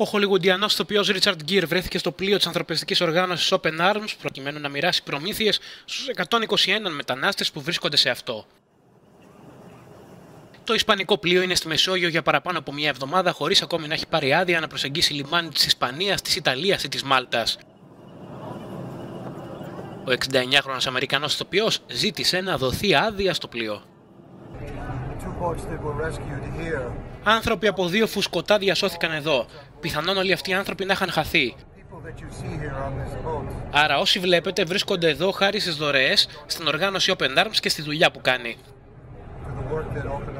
Ο χολιγουντιανός ηθοποιός Ρίτσαρντ Γκίρ βρέθηκε στο πλοίο της ανθρωπιστικής οργάνωσης Open Arms προκειμένου να μοιράσει προμήθειες στους 121 μετανάστες που βρίσκονται σε αυτό. Το Ισπανικό πλοίο είναι στη Μεσόγειο για παραπάνω από μία εβδομάδα χωρίς ακόμη να έχει πάρει άδεια να προσεγγίσει λιμάνι της Ισπανίας, της Ιταλίας ή της Μάλτας. Ο 69χρονο Αμερικανός ηθοποιός ζήτησε να δοθεί άδεια στο πλοίο. Άνθρωποι από δύο φουσκωτά διασώθηκαν εδώ. Πιθανόν όλοι αυτοί οι άνθρωποι να είχαν χαθεί. Άρα όσοι βλέπετε βρίσκονται εδώ χάρη στις δωρεές, στην οργάνωση Open Arms και στη δουλειά που κάνει.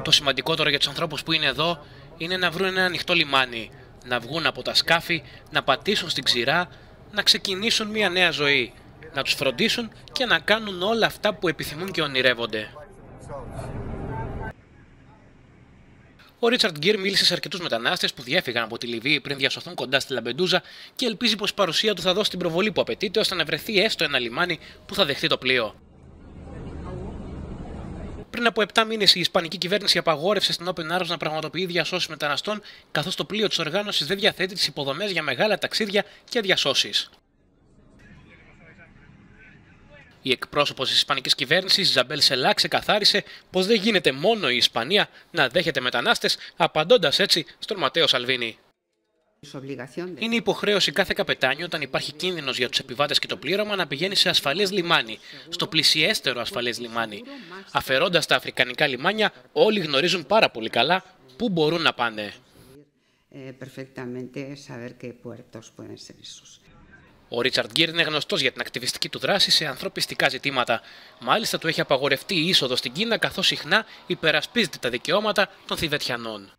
Το σημαντικότερο για τους ανθρώπους που είναι εδώ είναι να βρουν ένα ανοιχτό λιμάνι, να βγουν από τα σκάφη, να πατήσουν στην ξηρά, να ξεκινήσουν μια νέα ζωή, να τους φροντίσουν και να κάνουν όλα αυτά που επιθυμούν και ονειρεύονται. Ο Ρίτσαρντ Γκίρ μίλησε σε αρκετούς μετανάστες που διέφυγαν από τη Λιβύη πριν διασωθούν κοντά στη Λαμπεντούζα και ελπίζει πως η παρουσία του θα δώσει την προβολή που απαιτείται ώστε να βρεθεί έστω ένα λιμάνι που θα δεχτεί το πλοίο. Πριν από 7 μήνες, η Ισπανική κυβέρνηση απαγόρευσε στην Open Arms να πραγματοποιεί διασώσεις μεταναστών, καθώς το πλοίο της οργάνωσης δεν διαθέτει τις υποδομές για μεγάλα ταξίδια και διασώσεις. Η εκπρόσωπος της Ισπανικής κυβέρνησης, Ιζαμπέλ Σελάα, ξεκαθάρισε πως δεν γίνεται μόνο η Ισπανία να δέχεται μετανάστες, απαντώντας έτσι στον Ματέος Σαλβίνη. Είναι υποχρέωση κάθε καπετάνιου όταν υπάρχει κίνδυνος για τους επιβάτες και το πλήρωμα να πηγαίνει σε ασφαλές λιμάνι, στο πλησιέστερο ασφαλές λιμάνι. Αφαιρώντας τα αφρικανικά λιμάνια, όλοι γνωρίζουν πάρα πολύ καλά πού μπορούν να πάνε. Ε, ο Ρίτσαρντ Γκίρ είναι γνωστός για την ακτιβιστική του δράση σε ανθρωπιστικά ζητήματα. Μάλιστα, του έχει απαγορευτεί η είσοδος στην Κίνα, καθώς συχνά υπερασπίζεται τα δικαιώματα των Θηβετιανών.